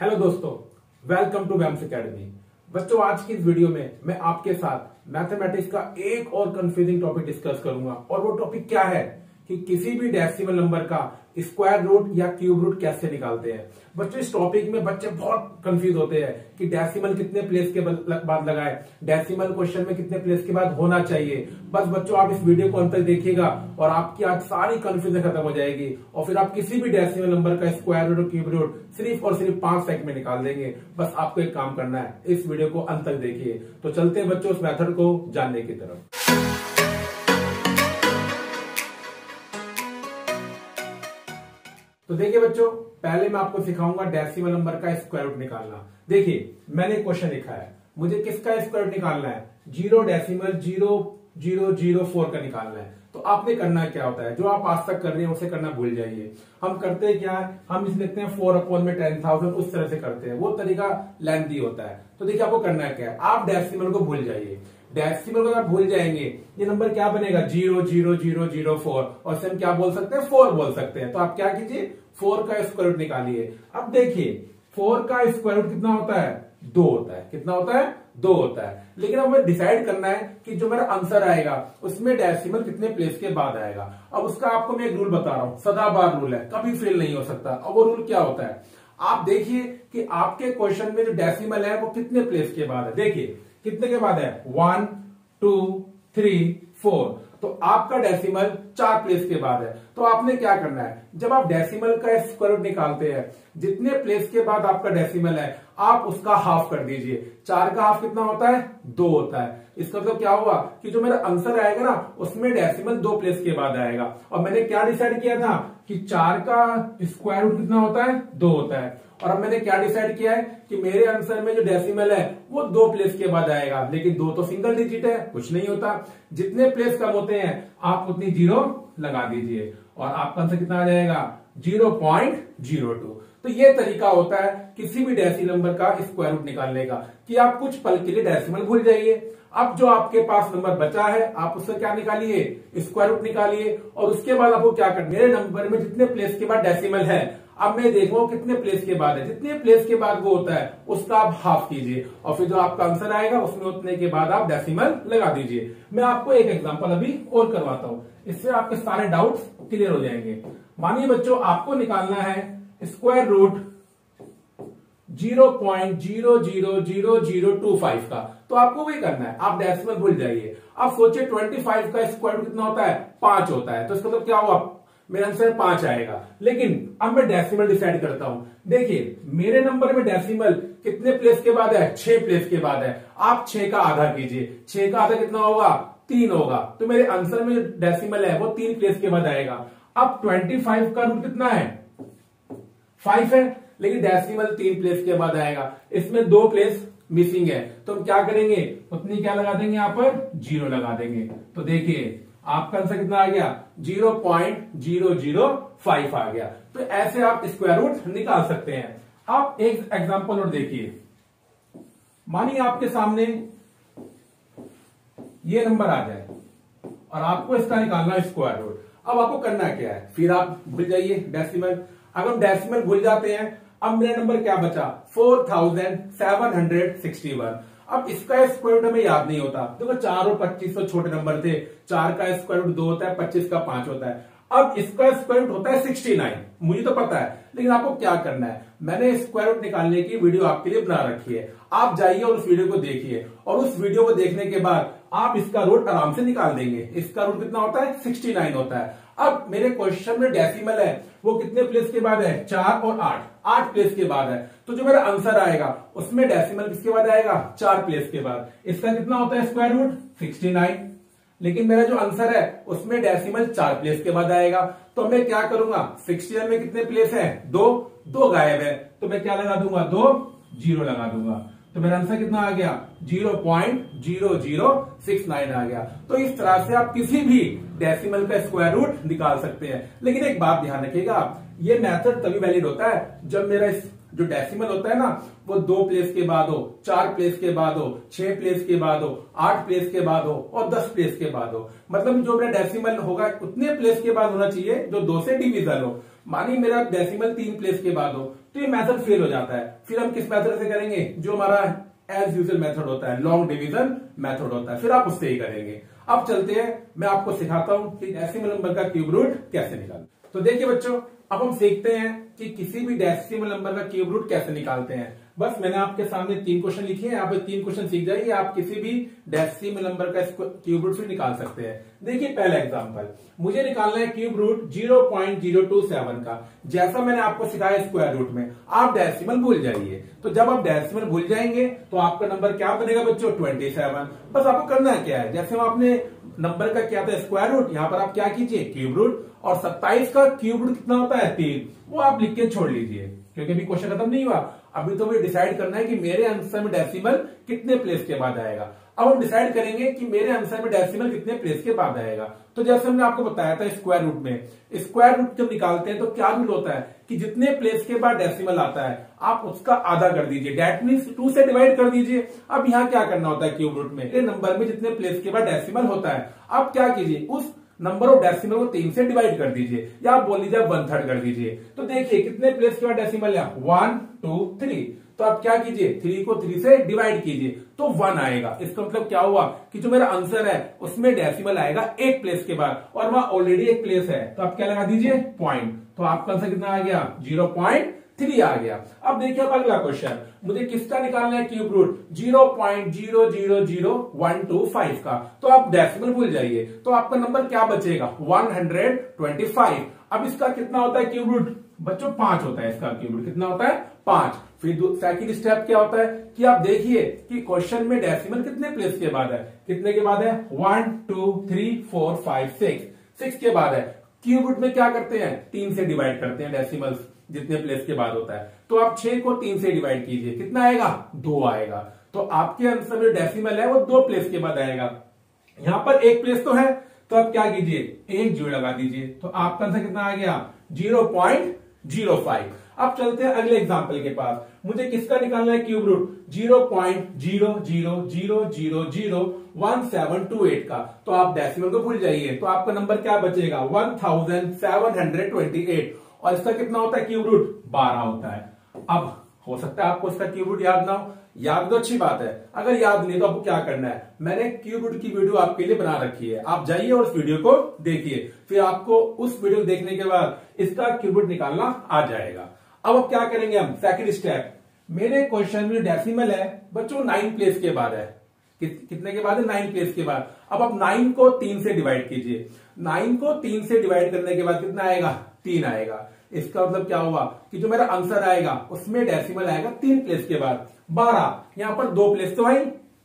Hello दोस्तों welcome to वैम्स academy बच्चों, आज की इस वीडियो में मैं आपके साथ मैथमेटिक्स का एक और कंफ्यूजिंग टॉपिक डिस्कस करूँगा। और वो टॉपिक क्या है? कि किसी भी डेसिमल नंबर का स्क्वायर रूट या क्यूब रूट कैसे निकालते हैं। बच्चों, इस टॉपिक में बच्चे बहुत कंफ्यूज होते हैं कि डेसिमल कितने प्लेस के बाद लगाए। डेसिमल क्वेश्चन में कितने प्लेस के बाद होना चाहिए। बस बच्चों, आप इस वीडियो को अंत तक देखिएगा और आपकी आज सारी कंफ्यूजन खत्म हो जाएगी और फिर आप किसी भी डेसिमल नंबर का स्क्वायर रूट और क्यूब रूट सिर्फ़ और सिर्फ़ पाँच सेकंड में निकाल देंगे। बस आपको एक काम करना है, इस वीडियो को अंत तक देखिए। तो चलते हैं बच्चों, उस मेथड को जानने की तरफ़। तो देखिए बच्चों, पहले मैं आपको सिखाऊँगा डेसिमल नंबर का स्क्वायर रूट निकालना। देखिए, मैंने क्वेश्चन लिखा है। मुझे किसका स्क्वायर रूट निकालना है? Zero decimal zero zero zero four का निकालना है। तो आपने करना क्या होता है? जो आप आज तक कर रहे हैं, उसे करना भूल जाइए। हम करते क्या है? हम इसे लिखते हैं फोर अपॉन में टेन थाउज़ेंड उस तरह से करते हैं। वो तरीका लेंथी होता है। तो देखिए, आपको करना क्या है? आप डेसिमल को भूल जाइए। डेसिमल को आप भूल जाएँगे, ये नंबर क्या बनेगा? Zero zero zero zero four और से हम क्या बोल सकते हैं? फोर बोल सकते हैं। तो आप क्या कीजिए? फोर का स्क्वायर रूट निकालिए। अब देखिए फोर का स्क्वायर रूट कितना होता है? दो होता है। कितना होता है? दो होता है। लेकिन हमें डिसाइड करना है कि जो मेरा आंसर आएगा, उसमें डेसिमल कितने प्लेस के बाद आएगा। अब उसका आपको मैं एक रूल बता रहा हूँ। सदाबार रूल है। कभी फेल नहीं हो सकता। अब वो रूल क्या होता है? आप देखिए कि आपके क्वेश्चन में जो डेसिमल है, वो कितने प्लेस के बाद है। देखिए कितने के बाद है? वन टू थ्री फोर तो आपका डेसिमल चार प्लेस के बाद है। तो आपने क्या करना है? जब आप डेसिमल का स्क्वायर रूट निकालते हैं, जितने प्लेस के बाद आपका डेसिमल है, आप उसका हाफ़ कर दीजिए। चार का हाफ़ कितना होता है? दो होता है। इसका मतलब क्या हुआ? कि जो मेरा आंसर आएगा ना, उसमें डेसिमल दो प्लेस के बाद आएगा। और मैंने क्या डिसाइड किया था? कि चार का स्क्वायर रूट कितना होता है? दो होता है। और अब मैंने क्या डिसाइड किया है कि मेरे आंसर में जो डेसिमल है, वो दो प्लेस के बाद आएगा। लेकिन दो तो सिंगल डिजिट है, कुछ नहीं होता। जितने प्लेस कम होते हैं, आप उतनी ज़ीरो लगा दीजिए। और आपका आंसर कितना आ जाएगा? Zero point zero two. तो ये तरीका होता है किसी भी डेसी नंबर का स्क्वायर रूट निकालने का कि आप कुछ पल के लिए डेसिमल भूल जाइए। अब जो आपके पास नंबर बचा है, आप उससे क्या निकालिए? स्क्वायर रूट निकालिए। और उसके बाद आपको क्या करना मेरे नंबर में जितने प्लेस के बाद डेसिमल है, अब मैं देखूँ कितने प्लेस के बाद है। जितने प्लेस के बाद वो होता है, उसका आप हाफ़ कीजिए। और फिर जो आपका आंसर आएगा, उसमें उतने के बाद आप डेसिमल लगा दीजिए। मैं आपको एक एग्जांपल अभी और करवाता हूँ। इससे आपके सारे डाउट्स क्लियर हो जाएँगे। मानिए बच्चों, आपको निकालना है square root zero point zero zero zero zero two five का। तो आपको वही करना है। आप डेसिमल भूल जाइए। आप सोचिए ट्वेंटी फाइव का स्क्वायर रूट कितना होता है? पाँच होता है। तो इसका मतलब क्या हुआ? मेरा आंसर पाँच आएगा। लेकिन अब मैं डेसिमल डिसाइड करता हूँ। देखिए, मेरे नंबर में डेसिमल कितने प्लेस के बाद है? छह प्लेस के बाद है। आप छह का आधा कीजिए। छह का आधा कितना होगा? तीन होगा। तो मेरे आंसर में डेसिमल है, वो तीन प्लेस के बाद आएगा। अब ट्वेंटी फाइव का रूट कितना है? फाइव है, लेकिन डेसिमल तीन प्लेस के बाद आएगा। इसमें दो प्लेस मिसिंग है। तो हम क्या करेंगे? उतनी क्या लगा देंगे यहाँ पर? ज़ीरो लगा देंगे। तो देखिए, आपका आंसर कितना आ गया? Zero point zero zero five आ गया। तो ऐसे आप स्क्वायर रूट निकाल सकते हैं। आप एक एग्जांपल और देखिए। मानिए आपके सामने ये नंबर आ जाए और आपको इसका निकालना स्क्वायर रूट अब आपको करना क्या है? फिर आप भूल जाइए डेसिमल अगर हम डेसिमल भूल जाते हैं। अब मेरा नंबर क्या बचा? Four thousand seven hundred sixty one अब इसका स्क्वायर रूट हमें याद नहीं होता। देखो चार और पच्चीस तो छोटे नंबर थे। चार का स्क्वायर रूट दो होता है, पच्चीस का पाँच होता है। अब इसका स्क्वायर रूट होता है सिक्सटी नाइन मुझे तो पता है। लेकिन आपको क्या करना है? मैंने स्क्वायर रूट निकालने की वीडियो आपके लिए बना रखी है। आप जाइए और उस वीडियो को देखिए। और उस वीडियो को देखने के बाद आप इसका रूट आराम से निकाल देंगे। इसका रूट कितना होता है? सिक्सटी नाइन होता है। अब मेरे क्वेश्चन में डेसिमल है। वो कितने प्लेस के बाद है? चार और आठ। आठ प्लेस के बाद है। तो जो मेरा आंसर आएगा, उसमें डेसिमल किसके बाद आएगा? चार प्लेस के बाद। इसका कितना होता है स्क्वायर रूट सिक्सटी नाइन लेकिन मेरा जो आंसर है, उसमें डेसिमल चार प्लेस के बाद आएगा। तो मैं क्या करूँगा? सिक्सटी में कितने प्लेस है? दो। दो गायब है। तो मैं क्या लगा दूँगा? दो। ज़ीरो लगा दूँगा। तो मेरा आंसर कितना आ गया? Zero point zero zero six nine आ गया। तो इस तरह से आप किसी भी डेसिमल का स्क्वायर रूट निकाल सकते हैं। लेकिन एक बात ध्यान रखिएगा ये मेथड तभी वैलिड होता है जब मेरा जो डेसिमल होता है ना, वो दो प्लेस के बाद हो, चार प्लेस के बाद हो, छह प्लेस के बाद हो, आठ प्लेस के बाद हो और दस प्लेस के बाद हो। मतलब जो मेरा डेसिमल होगा, उतने प्लेस के बाद होना चाहिए जो दो से डिविजन हो। मानिए मेरा डेसिमल तीन प्लेस के बाद हो। तो ये मेथड फेल हो जाता है। फिर हम किस मेथड से करेंगे? जो हमारा एज यूजल मेथड होता है लॉन्ग डिविजन मेथड होता है। फिर आप उससे ही करेंगे। अब चलते हैं। मैं आपको सिखाता हूँ कि डेसिमल नंबर का क्यूब रूट कैसे निकाल तो देखिए बच्चों, अब हम सीखते हैं कि किसी भी डेसिमल नंबर का क्यूब रूट कैसे निकालते हैं। बस मैंने आपके सामने तीन क्वेश्चन लिखे हैं। आप तीन क्वेश्चन सीख जाइए। आप किसी भी डेसिमल नंबर का क्यूब रूट से निकाल सकते हैं। देखिए पहला एग्जांपल मुझे निकालना है क्यूब रूट 0.027 का। जैसा मैंने आपको सिखाया स्क्वायर रूट में। आप डेसिमल भूल जाइए। तो जब आप डेसिमल भूल जाएँगे तो आपका नंबर क्या बनेगा बच्चों? 27 बस आपको करना है क्या है? जैसे हम आपने नंबर का क्या था स्क्वायर रूट यहाँ पर आप क्या कीजिए? क्यूब रूट और 27 का क्यूब रूट कितना होता है? तीन। वो आप लिख के छोड़ लीजिए। क्योंकि अभी क्वेश्चन खत्म नहीं हुआ। अभी तो मुझे डिसाइड करना है कि मेरे आंसर में डेसिमल कितने प्लेस के बाद आएगा। अब हम डिसाइड करेंगे कि मेरे आंसर में डेसिमल कितने प्लेस के बाद आएगा। तो जैसे हमने आपको बताया था स्क्वायर रूट में स्क्वायर रूट जब निकालते हैं तो क्या रूल होता है कि जितने प्लेस के बाद डेसिमल आता है, आप उसका आधा कर दीजिए। डेट मीन टू से डिवाइड कर दीजिए। अब यहाँ क्या करना होता है क्यूब रूट में? नंबर में जितने प्लेस के बाद डेसिमल होता है, आप क्या कीजिए, उस नंबर ऑफ़ डेसिमल को तीन से डिवाइड कर दीजिए, या आप बोल दीजिए वन थर्ड कर दीजिए। तो देखिए, कितने प्लेस के बाद डेसिमल है वन, टू, थ्री। तो आप क्या कीजिए? थ्री को थ्री से डिवाइड कीजिए तो वन आएगा। इसका मतलब क्या हुआ? कि जो मेरा आंसर है, उसमें डेसिमल आएगा एक प्लेस के बाद, और वहाँ ऑलरेडी एक प्लेस है। तो आप क्या लगा दीजिए? पॉइंट। तो आपका आंसर कितना आ गया? ज़ीरो पॉइंट थ्री आ गया। अब देखिए अब अगला क्वेश्चन मुझे किसका निकालना है cube root zero point zero zero zero one two five का। तो आप डेसिमल भूल जाइए। तो आपका नंबर क्या बचेगा? वन हंड्रेड ट्वेंटी फाइव अब इसका कितना होता है क्यूब रूट बच्चों, पाँच होता है इसका क्यूब रूट कितना होता है? पाँच। फिर सेकंड स्टेप क्या होता है? कि आप देखिए कि क्वेश्चन में डेसिमल कितने प्लेस के बाद है? कितने के बाद है? One two three four five six six के बाद है। क्यूब रूट में क्या करते हैं? तीन से डिवाइड करते हैं डेसिमल्स जितने प्लेस के बाद होता है। तो आप छह को तीन से डिवाइड कीजिए। कितना आएगा? दो आएगा। तो आपके आंसर में डेसिमल है, वो दो प्लेस के बाद आएगा। यहाँ पर एक प्लेस तो है तो आप क्या कीजिए? एक ज़ीरो लगा दीजिए। तो आपका आंसर कितना आ गया? ज़ीरो पॉइंट ज़ीरो फाइव अब चलते हैं अगले एग्ज़ाम्पल के पास। मुझे किसका निकालना है cube root zero point zero zero zero zero zero one seven two eight का। तो आप डेसिमल को भूल जाइए। तो आपका नंबर क्या बचेगा? One thousand seven hundred twenty eight और इसका कितना होता है? क्यूब रूट बारह होता है। अब हो सकता है आपको इसका क्यूब रूट याद ना हो। याद तो अच्छी बात है। अगर याद नहीं तो आपको क्या करना है? मैंने क्यूब रूट की वीडियो आपके लिए बना रखी है। आप जाइए और उस वीडियो को देखिए। फिर आपको उस वीडियो देखने के बाद इसका क्यूब रूट निकालना आ जाएगा। अब अब क्या करेंगे हम? सेकंड स्टेप मेरे क्वेश्चन में डेसिमल है, बच्चों नाइन प्लेस के बाद है। कितने के बाद है? नाइन प्लेस के बाद। अब आप नाइन को तीन से डिवाइड कीजिए। नाइन को तीन से डिवाइड करने के बाद कितना आएगा? तीन आएगा। इसका मतलब क्या हुआ? कि जो मेरा आंसर आएगा, उसमें डेसिमल आएगा तीन प्लेस के बाद। बारह, यहाँ पर दो प्लेस तो आई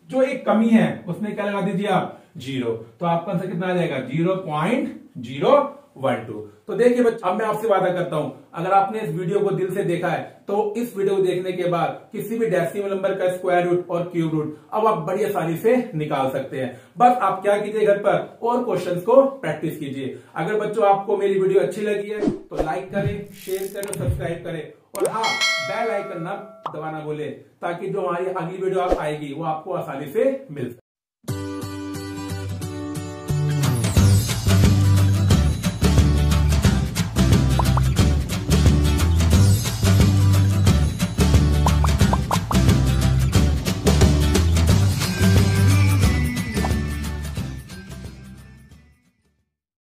जो एक कमी है, उसमें क्या लगा दीजिए आप? ज़ीरो तो आपका आंसर कितना आ जाएगा? Zero point zero one two तो देखिए बच्चों, अब मैं आपसे वादा करता हूँ, अगर आपने इस वीडियो को दिल से देखा है तो इस वीडियो को देखने के बाद किसी भी डेसिमल नंबर का स्क्वायर रूट और क्यूब रूट अब आप बड़ी आसानी से निकाल सकते हैं। बस आप क्या कीजिए घर पर, और क्वेश्चंस को प्रैक्टिस कीजिए। अगर बच्चों, आपको मेरी वीडियो अच्छी लगी है तो लाइक करें शेयर करें सब्सक्राइब करें, और हाँ बेल आइकन न दबाना बोले ताकि जो हमारी अगली वीडियो आप आएगी, वो आपको आसानी से मिल सके।